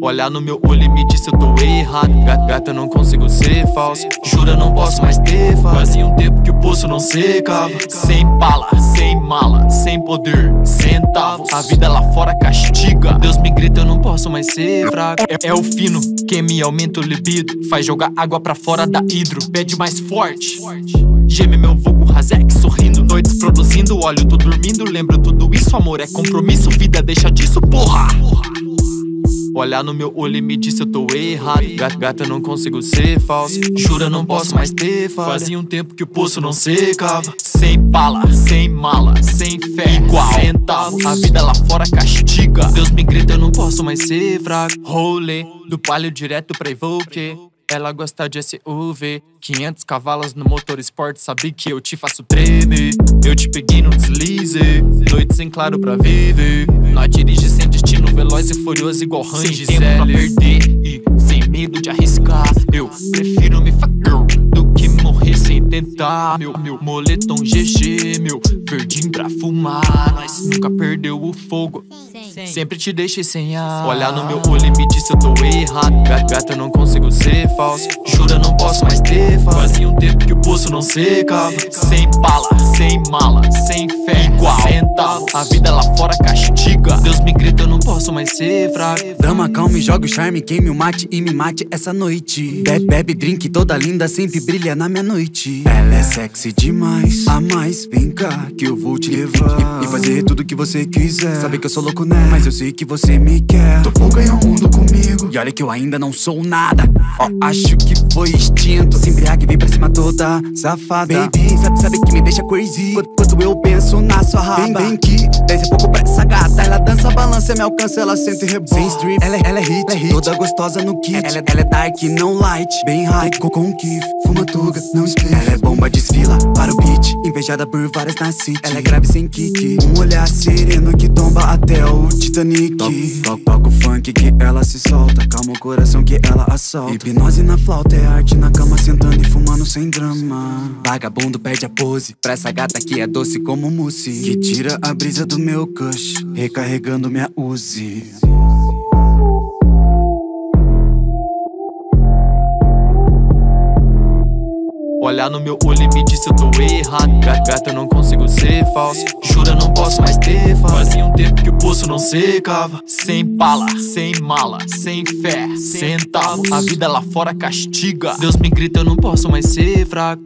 Olhar no meu olho e me disse eu tô errado. Gata, eu não consigo ser falso. Jura, não posso mais ter Fazia um tempo poço não secava Sem bala, sem mala, sem poder Centavos, a vida lá fora castiga. Deus me grita, eu não posso mais ser fraco. É, é o fino que me aumenta o libido. Faz jogar água pra fora da hidro. Pede mais forte. Geme meu vulgo Razek sorrindo Noites produzindo, olho, tô dormindo Lembro tudo isso, amor. É compromisso Vida deixa disso, porra Olhar no meu olho e me disse eu tô errado. Gata, não consigo ser falso Jura, não posso mais ter falha. Fazia um tempo que o poço não secava. Sem bala, sem mala, sem fé. Igual. Centavo, a vida lá fora castiga. Deus me grita, eu não posso mais ser fraco. Rolê, do palio direto pra Evoque. Ela gosta de SUV 500 cavalos no motor esporte Sabe que eu te faço tremer. Eu te peguei no deslize. Noite sem claro pra viver. Nós dirige Veloz e furioso igual Range Sem tempo pra perder E sem medo de arriscar. Eu prefiro me fuck Do que morrer sem tentar. Meu, meu moletom GG Meu verdinho pra fumar. Nós nunca perdeu o fogo. Sempre. Te deixei sem ar. Olhar no meu olho e me disse eu tô errado. Gata, eu não consigo ser falso. Jura, não posso mais ter Fazia um tempo que o poço não secava. Sem bala, sem mala, sem centavo, a vida lá fora castiga. Deus me grita, eu não posso mais ser fraco. Dama calma e joga o charme Queime o mate e me mate essa noite. Bebe, bebe drink, toda linda Sempre brilha na minha noite. Ela é sexy demais A mais, vem cá que eu vou te levar. E fazer tudo que você quiser. Sabe que eu sou louco, né? Mas eu sei que você me quer. Tô por ganhar o mundo comigo. E olha que eu ainda não sou nada. Ó, acho que foi instinto. Se embriague, vem pra cima toda safada. Baby, sabe, sabe que me deixa crazy. Quando eu penso na sua raba. Vem, vem que desce pouco pra gata Ela dança, balança, me alcança, ela sente rebote Sem strip, ela, é, ela é hit, ela é hit. Toda gostosa no kit. Ela, ela é dark, não light. Bem high, com, com kiff. Fuma tuga, não split. Ela é bomba, desfila para o beat. Invejada por várias na city. Ela é grave sem kick. Um olhar sereno que tomba até o Titanic. Toca, toca o funk que ela se solta. Calma o coração que ela assalta. Hipnose na flauta é arte na cama Sentando e fumando sem drama Vagabundo perde a pose. Pra essa gata que é doce como mousse. Que tira a brisa do meu cush Recarregando minha Uzi. Olhar no meu olho e me disse eu tô errado. Gata, eu não consigo ser falso. Jura, não posso mais ter Fazia um tempo que o poço não secava. Sem bala, sem mala, sem fé Centavo, a vida lá fora castiga. Deus me grita, eu não posso mais ser fraco